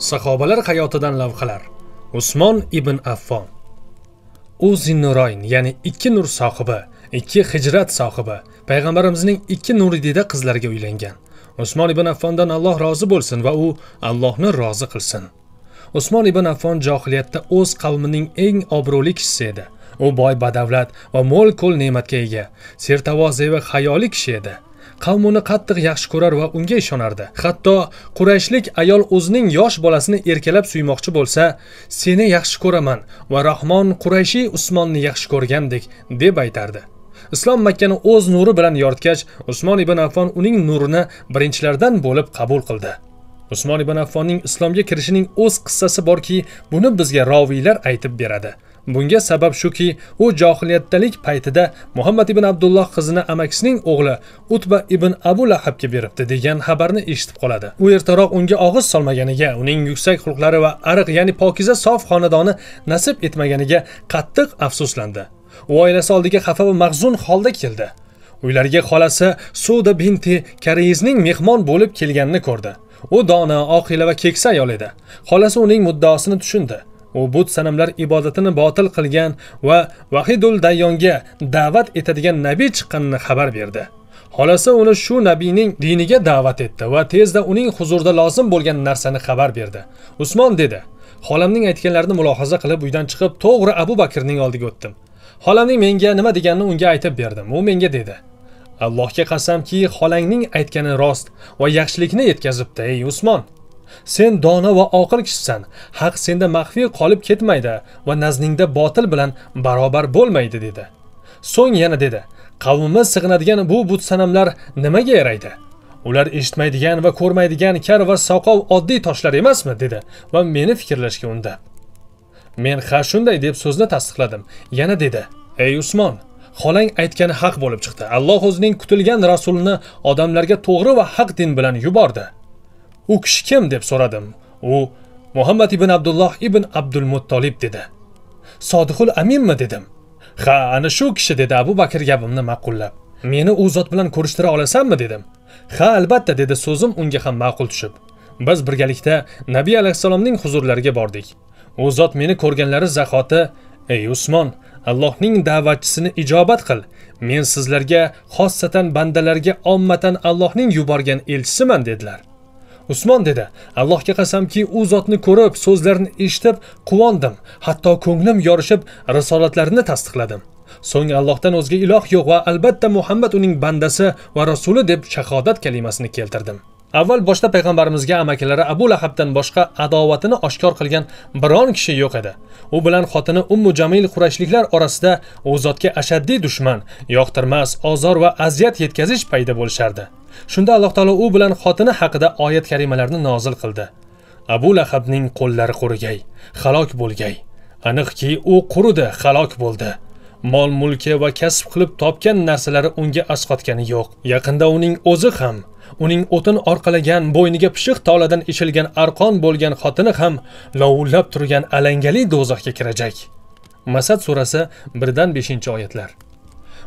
Sahobalar hayotidan lavhalar. Usmon ibn Affon. U Zinnuroyn, ya'ni ikki nur sohibi, ikki hijrat sohibi, payg'ambarimizning ikki nuridida qizlariga uylangan. Usmon ibn Affondan Alloh rozi bo'lsin va u Allohni rozi qilsin. Usmon ibn Affon johiliyatda o'z qavmining eng obro'li kishisi edi. U boy badavlat va mo'l ko'l ne'matga ega, sertavoze va hayoli kishi edi. Qavmini qattiq yaxshi ko'rar va unga ishonardi. Hatto qurayshlik ayol o'zining yosh bolasini erkalab suymoqchi bo'lsa seni yaxshi ko'raman va rahmon qurayshiy usmonni yaxshi ko'rgandek deb aytardi. Islom makkani o'z nuri bilan yoritgach usmon ibn affon uning nurini birinchilardan bo'lib qabul qildi. Usmon ibn affonning islomga kirishining o'z qissasi borki buni bizga roviylar aytib beradi. Bunga sabab shuki u johiliyatdalik paytida muhammad ibn abdulloh qizini amakisining o'g'li utba ibn abu lahabga beribdi degan xabarni eshitib qoladi. U ertaroq unga og'iz solmaganiga uning yuksak xulqlari va ariq ya'ni pokiza sof xonadoni nasib etmaganiga qattiq afsuslandi. U oilasi oldiga xafa va mahzun holda keldi. Uylariga xolasi suda binti kariyizning mehmon bo'lib kelganini ko'rdi. U dona oqila va keksa ayol edi. Xolasi uning muddaosini tushundi. U but sanamlar ibodatini botil qilgan va vahidul dayyonga da'vat etadigan nabiy chiqqanini xabar berdi. Xolasi uni shu nabiyning diniga da'vat etdi va tezda uning huzurida lozim bo'lgan narsani xabar berdi. Usmon dedi xolamning aytganlarini mulohaza qilib uydan chiqib to'g'ri abu bakrning oldiga o'tdim. Xolamning menga nima deganini unga aytib berdim. U menga dedi allohga qasamki xolangning aytgani rost va yaxshilikni yetkazibdi ey usmon. Sen dono va oqil kishisan. Haq senda maxfiy qolib ketmaydi va nazningda botil bilan barobar bo'lmaydi dedi. So'ng yana dedi qavmimiz sig'inadigan bu but sanamlar nimaga yaraydi? Ular eshitmaydigan va ko'rmaydigan kar va soqov oddiy toshlar emasmi dedi va meni fikrlashga undadi. Men ha shunday deb so'zni tasdiqladim. Yana dedi ey usmon xolang aytgani haq bo'lib chiqdi. Alloh o'zining kutilgan rasulini odamlarga to'g'ri va haq din bilan yubordi. U kishi kim deb so'radim. U muhammad ibn abdulloh ibn abdul muttolib dedi. Sodiqul aminmi dedim. Ha ana shu kishi dedi abu bakr gapimni ma'qullab. Meni u zot bilan ko'rishtira olasanmi dedim. Ha albatta dedi so'zim unga ham ma'qul tushib. Biz birgalikda nabiy alayhissalomning huzurlariga bordik. U zot meni ko'rganlari zahoti ey usmon allohning da'vatchisini ijobat qil. Men sizlarga xossatan bandalarga ommatan allohning yuborgan elchisiman dedilar. Usmon dedi allohga qasamki u zotni ko'rib so'zlarini eshitib quvondim. Hatto ko'nglim yorishib risolatlarini tasdiqladim. So'ng allohdan o'zga iloh yo'q va albatta muhammad uning bandasi va rasuli deb shahodat kalimasini keltirdim. Avval boshda payg'ambarimizga amakilari abu lahabdan boshqa adovatini oshkor qilgan biron kishi yo'q edi. U bilan xotini ummu jamil qurashliklar orasida u zotga ashaddiy dushman yoqtirmas ozor va aziyat yetkazish paydo bo'lishardi. Shunda alloh taolo u bilan xotini haqida oyat karimalarni nozil qildi. Abu lahabning qo'llari qurigay halok bo'lgay aniqki u quridi halok bo'ldi. Mol mulki va kasb qilib topgan narsalari unga asqotgani yo'q. Yaqinda uning o'zi ham uning o'tin orqalagan bo'yniga pishiq toladan ichilgan arqon bo'lgan xotini ham lovullab turgan alangali do'zaxga kirajak. Masad surasi birdan beshinchi oyatlar.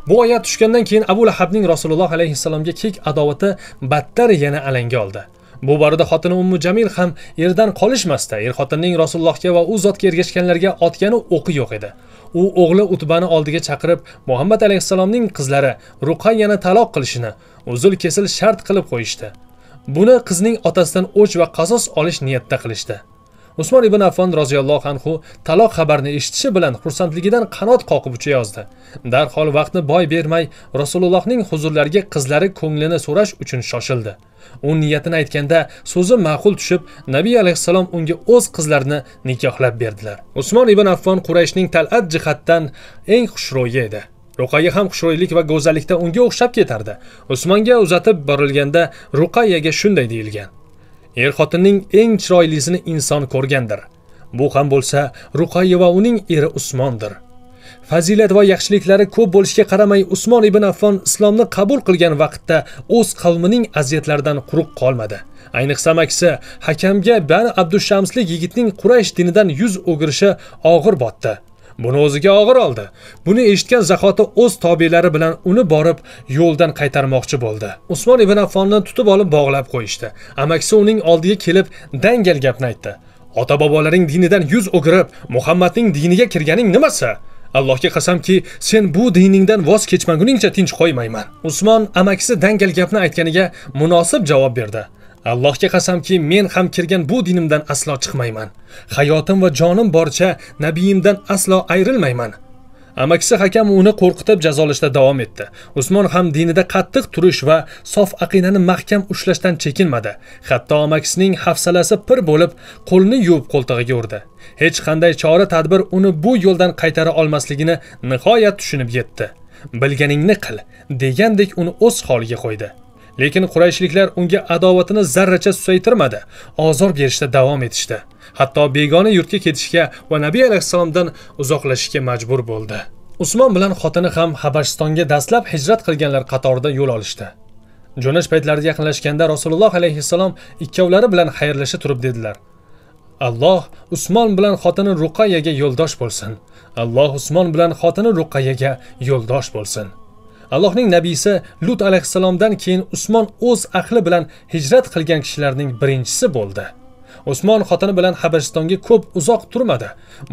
Bu oyat tushgandan keyin abu lahabning rasululloh alayhissalomga kek adovati battar yana alanga oldi. Bu borada xotini ummu jamil ham erdan qolishmasdi. Er xotinning rasulullohga va u zotga ergashganlarga otgani o'qi yo'q edi. U o'g'li utbani oldiga chaqirib muhammad alayhissalomning qizlari ruqayyani taloq qilishini uzil kesil shart qilib qo'yishdi. Buni qizning otasidan o'ch va qasos olish niyatda qilishdi. Usmon ibn affon roziyallohu anhu taloq xabarini eshitishi bilan xursandligidan qanot qoqib uchayozdi darhol vaqtni boy bermay rasulullohning huzurlariga qizlari ko'nglini so'rash uchun shoshildi. U niyatini aytganda so'zi ma'qul tushib nabiy alayhissalom unga o'z qizlarini nikohlab berdilar. Usmon ibn affon qurayshning tal'at jihatdan eng xushro'yi edi. Ruqayya ham xushro'ylik va go'zallikda unga o'xshab ketardi. Usmonga uzatib borilganda ruqayyaga shunday deyilgan. Er xotinning eng chiroylisini inson ko'rgandir. Bu ham bo'lsa ruqayya va uning eri usmondir. Fazilat va yaxshiliklari ko'p bo'lishiga qaramay usmon ibn affon islomni qabul qilgan vaqtda o'z qavmining aziyatlaridan quruq qolmadi. Ayniqsa amakisi hakamga bani abdushamslik yigitning quraysh dinidan yuz o'girishi og'ir botdi. Buni o'ziga og'ir oldi. Buni eshitgan zahoti o'z tobelari bilan uni borib yo'ldan qaytarmoqchi bo'ldi. Usmon ibn affonni tutib olib bog'lab qo'yishdi. Amakisi uning oldiga kelib dangal gapni aytdi. Ota bobolaring dinidan yuz o'girib muhammadning diniga kirganing nimasi? Allohga qasamki sen bu diningdan voz kechmaguningcha tinch qo'ymayman. Usmon amakisi dangal gapni aytganiga munosib javob berdi. Allohga qasamki men ham kirgan bu dinimdan aslo chiqmayman. Hayotim va jonim boricha nabiyimdan aslo ayrilmayman. Amakisi hakam uni qo'rqitib jazolashda davom etdi. Usmon ham dinida qattiq turish va sof aqidani mahkam ushlashdan chekinmadi. Hatto amakisining hafsalasi pir bo'lib qo'lini yuvib qo'ltig'iga urdi. Hech qanday chora tadbir uni bu yo'ldan qaytara olmasligini nihoyat tushunib yetdi. Bilganingni qil degandek uni o'z holiga qo'ydi. Lekin qurayshliklar unga adovatini zarracha susaytirmadi. Ozor berishda davom etishdi. Hatto begona yurtga ketishga va nabiy alayhissalomdan uzoqlashishga majbur bo'ldi. Usmon bilan xotini ham habashistonga dastlab hijrat qilganlar qatorida yo'l olishdi. Jo'nash paytlarida yaqinlashganda rasululloh alayhissalom ikkovlari bilan xayrlasha turib dedilar. Alloh usmon bilan xotini ruqayaga yo'ldosh bo'lsin. Alloh usmon bilan xotini ruqayaga yo'ldosh bo'lsin. Allohning nabiysi lut alayhissalomdan keyin usmon o'z ahli bilan hijrat qilgan kishilarning birinchisi bo'ldi. Usmon xotini bilan habashistonga ko'p uzoq turmadi.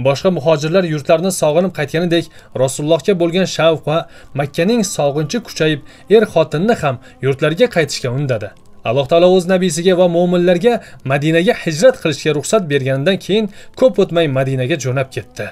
Boshqa muhojirlar yurtlarini sog'inib qaytganidek rasulullohga bo'lgan shavq va makkaning sog'inchi kuchayib er xotinni ham yurtlariga qaytishga undadi. Alloh taolo o'z nabiysiga va mo'minlarga madinaga hijrat qilishga ruxsat berganidan keyin ko'p o'tmay madinaga jo'nab ketdi.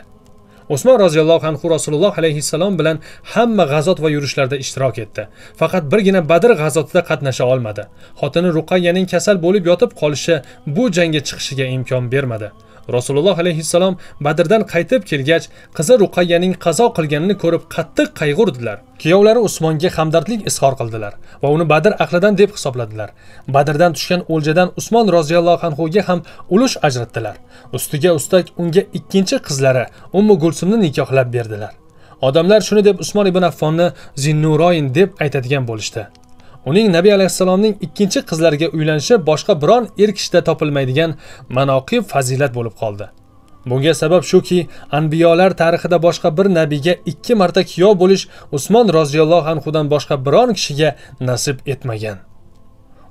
Usmon roziyallohu anhu rasululloh alayhissalom bilan hamma g'azot va yurishlarda ishtirok etdi. Faqat birgina badr g'azotida qatnasha olmadi. Xotini ruqayyaning kasal bo'lib yotib qolishi bu jangga chiqishiga imkon bermadi. Rasululloh alayhissalom badrdan qaytib kelgach qizi ruqayyaning qazo qilganini ko'rib qattiq qayg'urdilar. Kuyovlari usmonga hamdardlik izhor qildilar va uni badr ahlidan deb hisobladilar. Badrdan tushgan o'ljadan usmon roziyallohu anhuga ham ulush ajratdilar. Ustiga ustak unga ikkinchi qizlari ummu gulsumni nikohlab berdilar. Odamlar shuni deb usmon ibn affonni zinnuroyin deb aytadigan bo'lishdi. Uning nabiy alayhissalomning ikkinchi qizlariga uylanishi boshqa biron er kishida topilmaydigan manoqib fazilat bo'lib qoldi. Bunga sabab shuki anbiyolar tarixida boshqa bir nabiyga ikki marta kuyov bo'lish usmon roziyallohu anhudan boshqa biron kishiga nasib etmagan.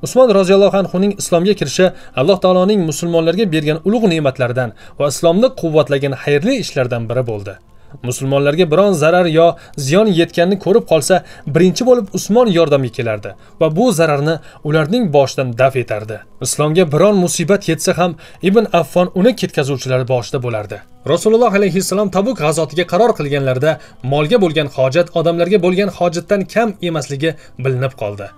Usmon roziyallohu anhuning islomga kirishi alloh taoloning musulmonlarga bergan ulug' ne'matlaridan va islomni quvvatlagan xayrli ishlardan biri bo'ldi. Musulmonlarga biron zarar yo ziyon yetganini ko'rib qolsa birinchi bo'lib usmon yordamga kelardi va bu zararni ularning boshidan daf etardi. Islomga biron musibat yetsa ham ibn affon uni ketkazuvchilar boshida bo'lardi. Rasululloh alayhissalom tabuk g'azotiga qaror qilganlarida molga bo'lgan hojat odamlarga bo'lgan hojatdan kam emasligi bilinib qoldi.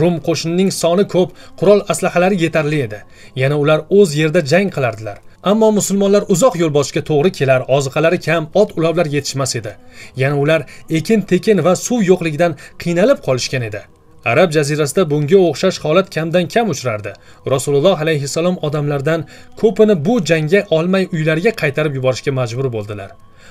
Rum qo'shinining soni ko'p qurol aslahalari yetarli edi. Yana ular o'z yerda jang qilardilar. Ammo musulmonlar uzoq yo'l bosishga to'g'ri kelar oziqalari kam ot ulovlar yetishmas edi. Yana ular ekin tekin va suv yo'qligidan qiynalib qolishgan edi. Arab jazirasida bunga o'xshash holat kamdan kam uchrardi. Rasululloh alayhissalom odamlardan ko'pini bu jangga olmay uylariga qaytarib yuborishga majbur bo'ldilar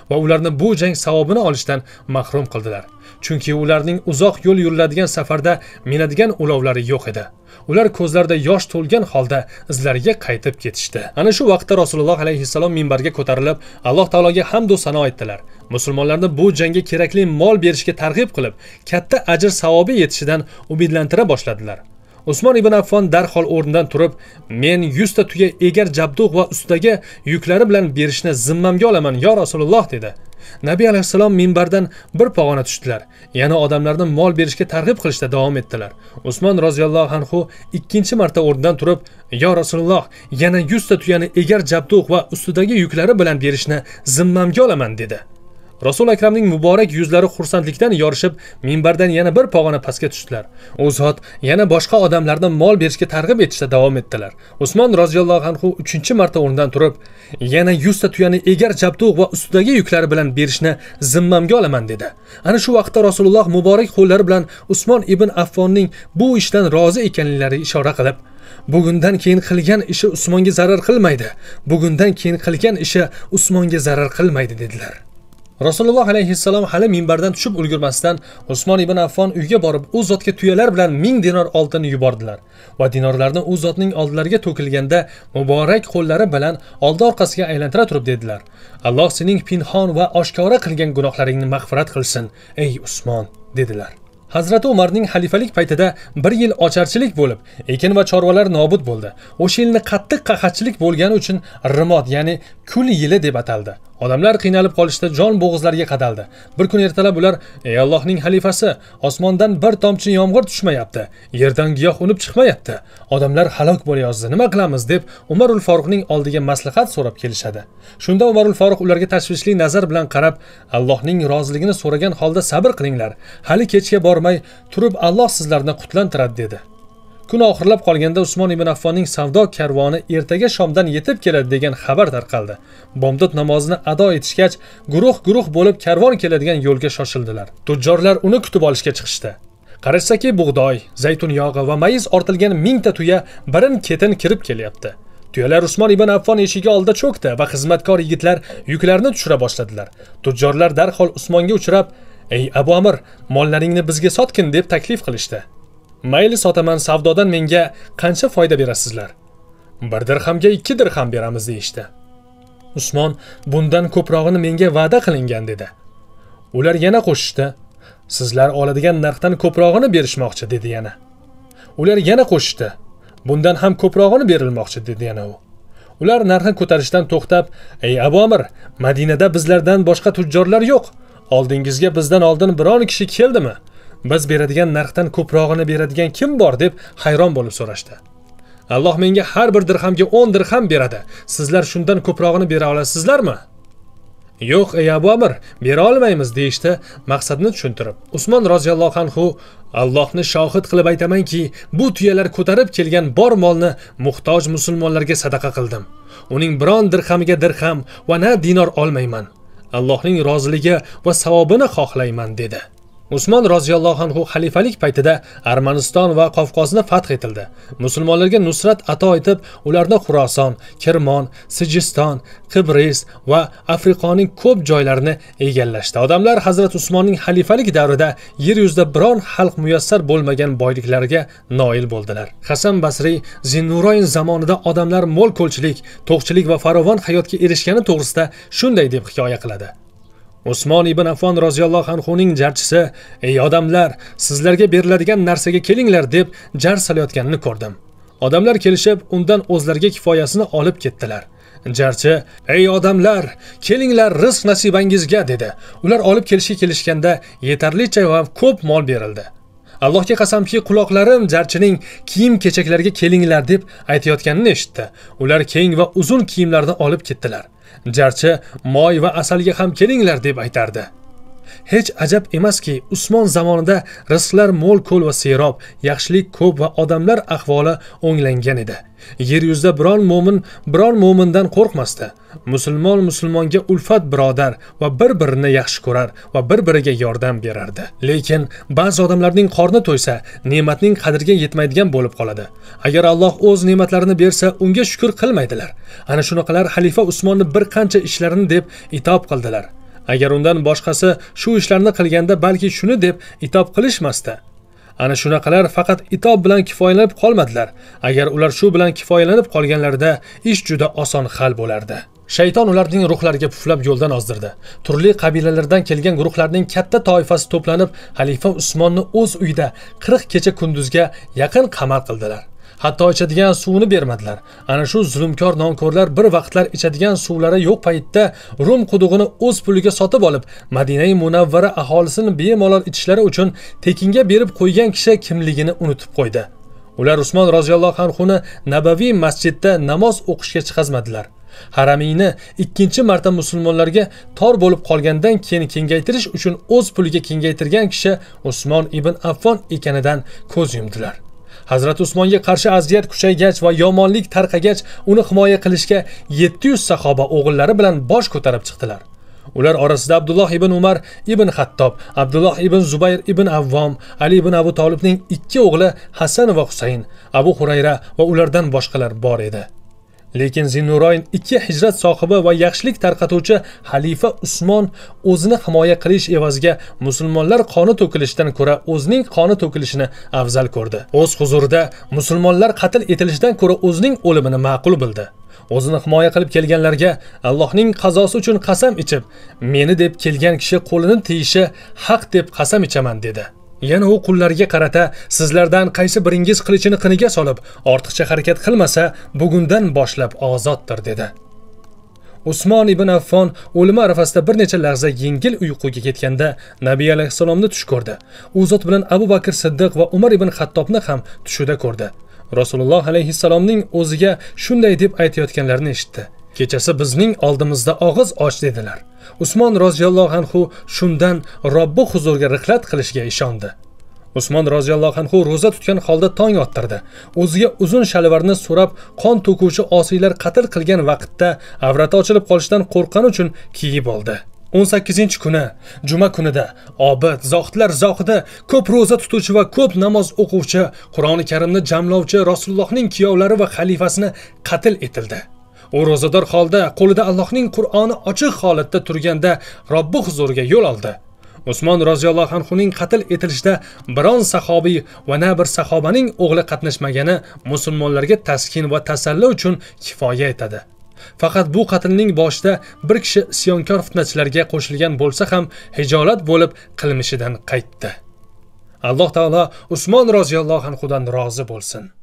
va ularni bu jang savobini olishdan mahrum qildilar. Chunki ularning uzoq yo'l yuriladigan safarda minadigan ulovlari yo'q edi. Ular ko'zlarida yosh to'lgan holda izlariga qaytib ketishdi. Ana shu vaqtda rasululloh alayhissalom minbarga ko'tarilib alloh taologa hamdu sano aytdilar. Musulmonlarni bu jangga kerakli mol berishga targ'ib qilib katta ajr savobi yetishidan umidlantira boshladilar. Usmon ibn affon darhol o'rnidan turib men yuzta tuya egar jabdug' va ustidagi yuklari bilan berishni zimmamga olaman yo rasululloh dedi. Nabiy alayhissalom minbardan bir pog'ona tushdilar. Yana odamlarni mol berishga targ'ib qilishda davom etdilar. Usmon roziyallohu anhu ikkinchi marta o'rnidan turib yo rasululloh yana yuzta tuyani egar jabduq va ustidagi yuklari bilan berishni zimmamga olaman dedi. Rasul akramning muborak yuzlari xursandlikdan yorishib minbardan yana bir pog'ona pastga tushdilar. U zot yana boshqa odamlarni mol berishga targ'ib etishda davom etdilar. Usmon roziyallohu anhu uchinchi marta o'rnidan turib yana yuzta tuyani egar jabdug' va ustidagi yuklari bilan berishni zimmamga olaman dedi. Ana shu vaqtda rasululloh muborak qo'llari bilan usmon ibn affonning bu ishdan rozi ekanliklari ishora qilib bugundan keyin qilgan ishi usmonga zarar qilmaydi. Bugundan keyin qilgan ishi usmonga zarar qilmaydi dedilar. Rasululloh alayhissalom hali minbardan tushib ulgurmasdan usmon ibn affon uyga borib u zotga tuyalar bilan ming dinor oltin yubordilar va dinorlarni u zotning oldilariga to'kilganda muborak qo'llari bilan oldi orqasiga aylantira turib dedilar alloh sening pinhon va oshkora qilgan gunohlaringni mag'firat qilsin ey usmon dedilar. Hazrati umarning xalifalik paytida bir yil ocharchilik bo'lib ekin va chorvalar nobud bo'ldi. O'sha yilni qattiq qahatchilik bo'lgani uchun rimot ya'ni kul yili deb ataldi. Odamlar qiynalib qolishda jon bo'g'izlariga qadaldi. Bir kun ertalab ular ey allohning xalifasi osmondan bir tomchi yomg'ir tushmayapti. Yerdan giyoh unib chiqmayapti. Odamlar halok bo'layozdi nima qilamiz? deb umarul foruqning oldiga maslahat so'rab kelishadi. Shunda umarul foruq ularga tashvishli nazar bilan qarab allohning roziligini so'ragan holda sabr qilinglar. Hali kechga bormay turib alloh sizlarni qutlantiradi dedi. Kun oxirlab qolganda usmon ibn affonning savdo karvoni ertaga shomdan yetib keladi degan xabar tarqaldi. Bomdod namozini ado etishgach guruh guruh bo'lib karvon keladigan yo'lga shoshildilar. Tujjorlar uni kutib olishga chiqishdi. Qarashsaki bug'doy zaytun yog'i va mayiz ortilgan mingta tuya birin ketin kirib kelyapti. Tuyalar usmon ibn affon eshigi oldida cho'kdi va xizmatkor yigitlar yuklarni tushira boshladilar. Tujjorlar darhol usmonga uchrab ey abu amir mollaringni bizga sotgin deb taklif qilishdi. Mayli sotaman savdodan menga qancha foyda berasizlar? Bir dirhamga ikki dirham beramiz deyishdi. Usmon bundan ko'prog'ini menga va'da qilingan dedi. Ular yana qo'shishdi. Sizlar oladigan narxdan ko'prog'ini berishmoqchi dedi yana. Ular yana qo'shishdi. Bundan ham ko'prog'ini berilmoqchi dedi yana u. Ular narxni ko'tarishdan to'xtab ey abu amir madinada bizlardan boshqa tujjorlar yo'q. Oldingizga bizdan oldin biron kishi keldimi? Biz beradigan narxdan ko'prog'ini beradigan kim bor deb hayron bo'lib so'rashdi. Alloh menga har bir dirhamga o'n dirham beradi. Sizlar shundan ko'prog'ini bera olasizlarmi? Yo'q ey abu amir bera olmaymiz deyishdi. Maqsadni tushuntirib usmon roziyallohu anhu allohni shohid qilib aytamanki bu tuyalar ko'tarib kelgan bor molni muhtoj musulmonlarga sadaqa qildim. Uning biron dirhamiga dirham va na dinor olmayman. Allohning roziligi va savobini xohlayman dedi. Usmon roziyallohu anhu xalifalik paytida armaniston va qafqozni fath etildi. Musulmonlarga nusrat ato etib ularni xuroson kirmon sijiston qibris va afriqoning ko'p joylarini egallashdi. Odamlar hazrat usmonning xalifalik davrida yer yuzida biron xalq muyassar bo'lmagan boyliklarga noil bo'ldilar. Hasan basriy zinnuroyn zamonida odamlar mo'l ko'lchilik to'qchilik va farovon hayotga erishgani to'g'risida shunday deb hikoya qiladi. Usmon ibn affon roziyallohu anhuning jarchisi ey odamlar sizlarga beriladigan narsaga kelinglar deb jar solayotganini ko'rdim. Odamlar kelishib undan o'zlariga kifoyasini olib ketdilar. Jarchi ey odamlar kelinglar rizq nasibangizga dedi. Ular olib kelishga kelishganda yetarlicha va ko'p mol berildi. Allohga qasamki quloqlarim jarchining kiyim kechaklarga kelinglar deb aytayotganini eshitdi. Ular keng va uzun kiyimlarni olib ketdilar. Jarchi moy va asalga ham kelinglar deb aytardi. Hech ajab emaski usmon zamonida rizqlar mo'l ko'l va serob yaxshilik ko'p va odamlar ahvoli o'nglangan edi. Yer yuzida biron mo'min biron mo'mindan qo'rqmasdi. Musulmon musulmonga ulfat birodar va bir birini yaxshi ko'rar va bir biriga yordam berardi. Lekin ba'zi odamlarning qorni to'ysa ne'matning qadriga yetmaydigan bo'lib qoladi. Agar alloh o'z ne'matlarini bersa unga shukur qilmaydilar. Ana shunaqalar xalifa usmonni bir qancha ishlarini deb itob qildilar. Agar undan boshqasi shu ishlarni qilganda balki shuni deb itob qilishmasdi. Ana shunaqalar faqat itob bilan kifoyalanib qolmadilar. Agar ular shu bilan kifoyalanib qolganlarida ish juda oson hal bo'lardi. Shayton ularning ruhlariga puflab yo'ldan ozdirdi. Turli qabilalardan kelgan guruhlarning katta toifasi to'planib xalifa usmonni o'z uyida qirq kecha kunduzga yaqin qamal qildilar. Hatto ichadigan suvini bermadilar. Ana shu zulmkor nonko'rlar bir vaqtlar ichadigan suvlari yo'q paytda rum qudug'ini o'z puliga sotib olib madinai munavvara aholisini bemalol ichishlari uchun tekinga berib qo'ygan kishi kimligini unutib qo'ydi. Ular usmon roziyallohu anhuni nabaviy masjidda namoz o'qishga chiqazmadilar. Haramiyni ikkinchi marta musulmonlarga tor bo'lib qolgandan keyin kengaytirish uchun o'z puliga kengaytirgan kishi usmon ibn affon ekanidan ko'z yumdilar. Hazrati usmonga qarshi aziyat kuchaygach va yomonlik tarqagach uni himoya qilishga 700 sahoba o'g'illari bilan bosh ko'tarib chiqdilar. Ular orasida abdulloh ibn umar ibn hattob abdulloh ibn zubayr ibn avvom ali ibn abu tolibning ikki o'g'li hasan va husayn abu hurayra va ulardan boshqalar bor edi. Lekin zinnuroyn ikki hijrat sohibi va yaxshilik tarqatuvchi xalifa usmon o'zini himoya qilish evaziga musulmonlar qoni to'kilishidan ko'ra o'zining qoni to'kilishini afzal ko'rdi. O'z huzurida musulmonlar qatl etilishidan ko'ra o'zining o'limini ma'qul bildi. O'zini himoya qilib kelganlarga allohning qazosi uchun qasam ichib meni deb kelgan kishi qo'lini tiyishi haq deb qasam ichaman dedi. Yana u qullarga qarata sizlardan qaysi biringiz qilichini qiniga solib ortiqcha harakat qilmasa bugundan boshlab ozoddir dedi. Usmon ibn affon o'limi arafasida bir necha lahza yengil uyquga ketganda nabiy alayhissalomni tush ko'rdi. U zot bilan abu bakr siddiq va umar ibn xattobni ham tushida ko'rdi. Rasululloh alayhissalomning o'ziga shunday deb aytayotganlarini eshitdi. Kechasi bizning oldimizda og'iz och dedilar. Usmon roziyallohu anhu shundan robbi huzuriga rihlat qilishiga ishondi. Usmon roziyallohu anhu ro'za tutgan holda tong ottirdi. O'ziga uzun shalvarni so'rab qon to'kuvchi osiylar qatl qilgan vaqtda avrati ochilib qolishidan qo'rqqani uchun kiyib oldi. 18 kuni juma kunida obid zohidlar zohida ko'p ro'za tutuvchi va ko'p namoz o'quvchi qur'oni karimni jamlovchi rasulullohning kuyovlari va xalifasini qatl etildi. U ro'zador holda qo'lida allohning qur'oni ochiq holatda turganda robbi huzuriga yo'l oldi. Usmon roziyallohu anhuning qatl etilishida biron sahobiy va na bir sahobaning o'g'li qatnashmagani musulmonlarga taskin va tasalli uchun kifoya etadi. Faqat bu qatlning boshida bir kishi isyonkor fitnachilarga qo'shilgan bo'lsa ham hijolat bo'lib qilmishidan qaytdi. Alloh taolo usmon roziyallohu anhudan rozi bo'lsin.